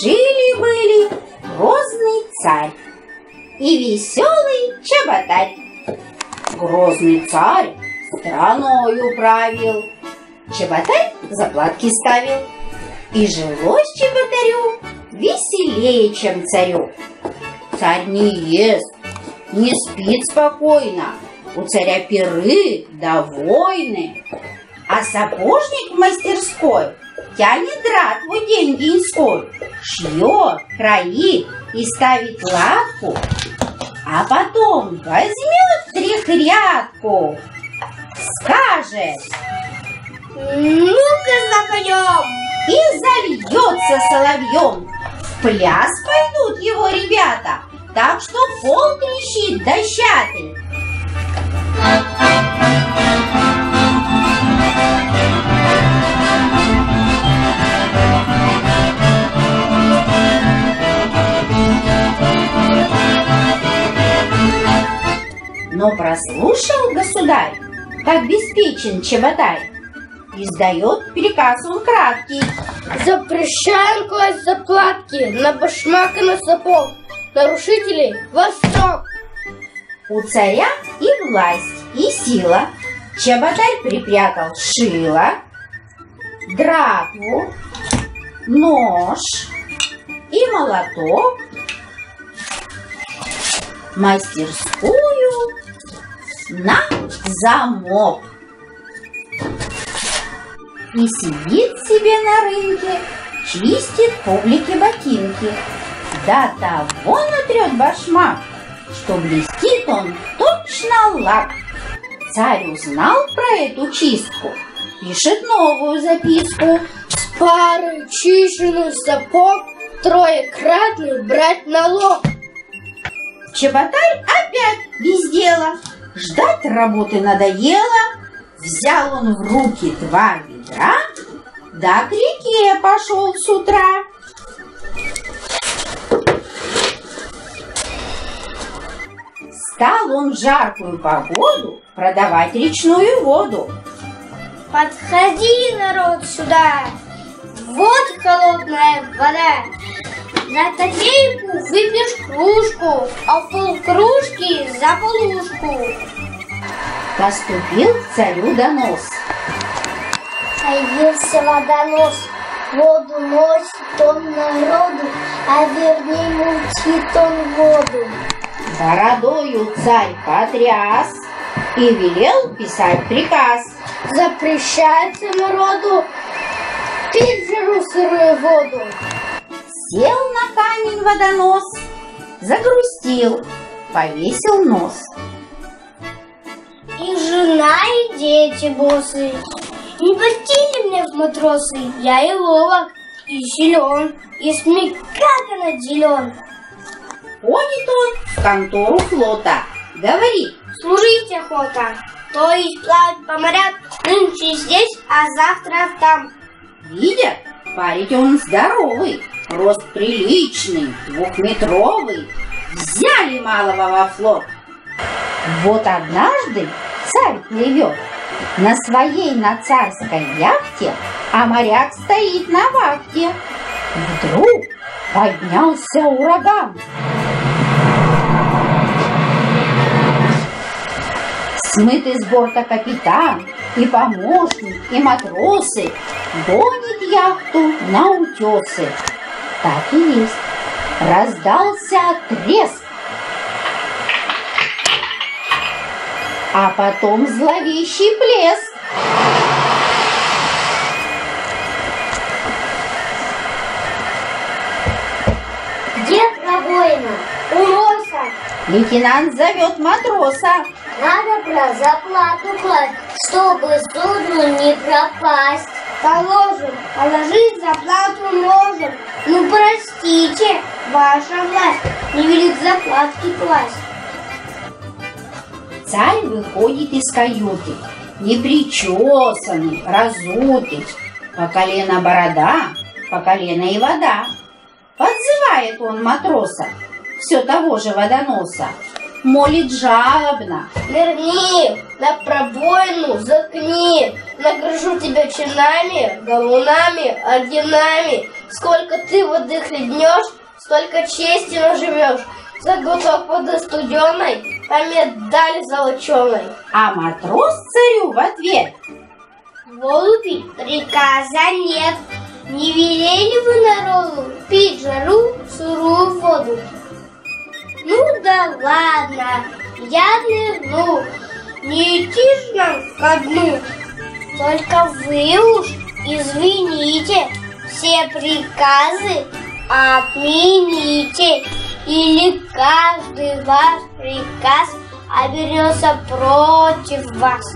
Жили-были грозный царь и веселый чеботарь. Грозный царь страною правил, чеботарь заплатки ставил. И жилось чеботарю веселее, чем царю. Царь не ест, не спит спокойно, у царя перы да войны. А сапожник в мастерской тянет дратву день деньской, шьет, кроит и ставит лавку, а потом возьмет трехрядку, скажет Ну-ка запоем! и зальется соловьем. В пляс пойдут его ребята, так что пол трещит дощатый. Но прослушал государь, как беспечен чеботарь, Издает приказ он краткий. Запрещаем класть заплатки на башмак и на сапог. Нарушителей – восток. У царя и власть, и сила. Чеботарь припрятал шило, дратву, нож и молоток, мастерскую на замок. И сидит себе на рынке, чистит публике ботинки. До того натрет башмак, что блестит он точно лак. Царь узнал про эту чистку, пишет новую записку. С парой чищенных сапог троекратный брать налог. Чеботарь опять без дела. Ждать работы надоело. Взял он в руки два ведра, да к реке пошел с утра. Стал он в жаркую погоду продавать речную воду. Подходи, народ, сюда. Вот холодная вода. За копейку выпьешь кружку, а в полкружки за полушку. Поступил царю донос. Появился водонос, воду носит он народу, а вернее мутит он воду. Бородою царь потряс и велел писать приказ. Запрещается народу жару сырую воду. Сел на камень водонос, загрустил, повесил нос. И жена, и дети босы. Не пустили мне в матросы, я и ловок, и силен, и смех, как он отделен. Ходит он в контору флота, говорит, Служить охота, то есть плавать по морям, нынче здесь, а завтра там. Видят, парень он здоровый, рост приличный, двухметровый. Взяли малого во флот. Вот однажды царь плывет на своей на царской яхте, а моряк стоит на вахте. Вдруг поднялся ураган. Смыты с борта капитан и помощник, и матросы гонит яхту на утесы. Так и есть. Раздался треск. А потом зловещий плеск. Где пробоина? Умойся! Лейтенант зовет матроса. Надо про заплату класть, чтобы судну не пропасть. Положим, положить заплату можем. Ну, простите, ваша власть не велит заплатки класть. Царь выходит из каюты, непричесанный, разутый, по колено борода, по колено и вода. Подзывает он матроса, все того же водоноса, молит жалобно. Верни, на пробоину заткни, награжу тебя чинами, галунами, орденами Сколько ты воды хлебнешь, столько чести наживешь. За глоток воды студеной, а медаль золоченой. А матрос царю в ответ. Воду пить приказа нет. Не велели вы народу пить жару да ладно, я нырну, не идти ж нам ко дну. Только вы уж извините, все приказы отмените, или каждый ваш приказ обернется против вас.